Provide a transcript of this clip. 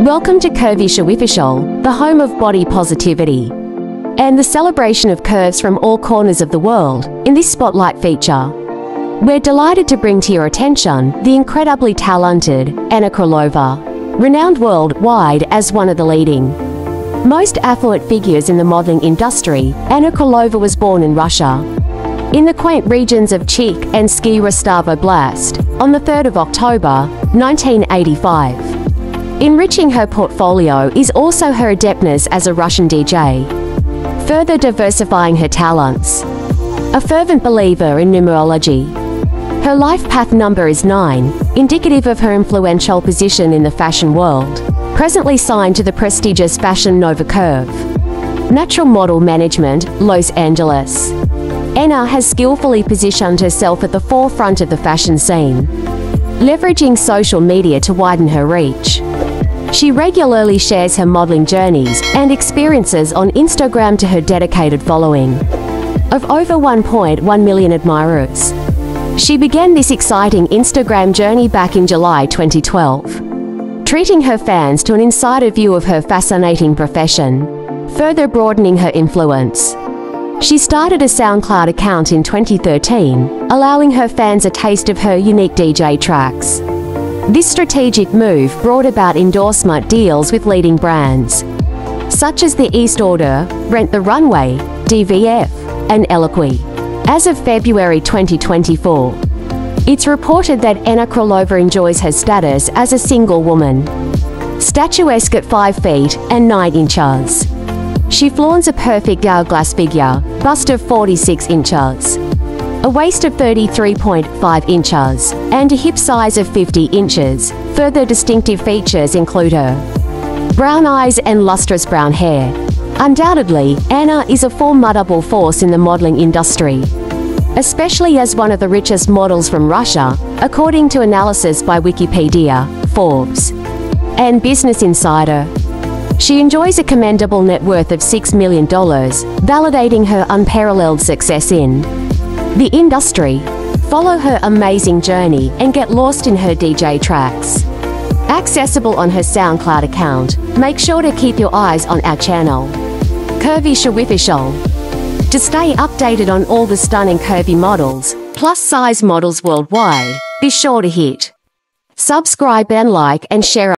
Welcome to CurvyShowOfficial, the home of body positivity, and the celebration of curves from all corners of the world in this spotlight feature. We're delighted to bring to your attention the incredibly talented Anna Krylova, renowned worldwide as one of the leading most affluent figures in the modeling industry. Anna Krylova was born in Russia, in the quaint regions of Chik and Ski Rostov Oblast, on the 3rd of October, 1985. Enriching her portfolio is also her adeptness as a Russian DJ, further diversifying her talents. A fervent believer in numerology. Her life path number is 9, indicative of her influential position in the fashion world, presently signed to the prestigious Fashion Nova Curve. Natural Model Management, Los Angeles. Anna has skillfully positioned herself at the forefront of the fashion scene, leveraging social media to widen her reach. She regularly shares her modeling journeys and experiences on Instagram to her dedicated following of over 1.1 million admirers. She began this exciting Instagram journey back in July 2012, treating her fans to an insider view of her fascinating profession, further broadening her influence. She started a SoundCloud account in 2013, allowing her fans a taste of her unique DJ tracks. This strategic move brought about endorsement deals with leading brands, such as the East Order, Rent the Runway, DVF, and Eloquii. As of February 2024, it's reported that Anna Krylova enjoys her status as a single woman, statuesque at 5 feet and 9 inches. She flaunts a perfect hourglass figure, bust of 46 inches, a waist of 33.5 inches, and a hip size of 50 inches. Further distinctive features include her brown eyes and lustrous brown hair. Undoubtedly, Anna is a formidable force in the modeling industry, especially as one of the richest models from Russia, according to analysis by Wikipedia, Forbes, and Business Insider. She enjoys a commendable net worth of $6 million, validating her unparalleled success in the industry. Follow her amazing journey and get lost in her DJ tracks. Accessible on her SoundCloud account, make sure to keep your eyes on our channel. CurvyShowOfficial. To stay updated on all the stunning curvy models, plus size models worldwide, be sure to hit subscribe and like and share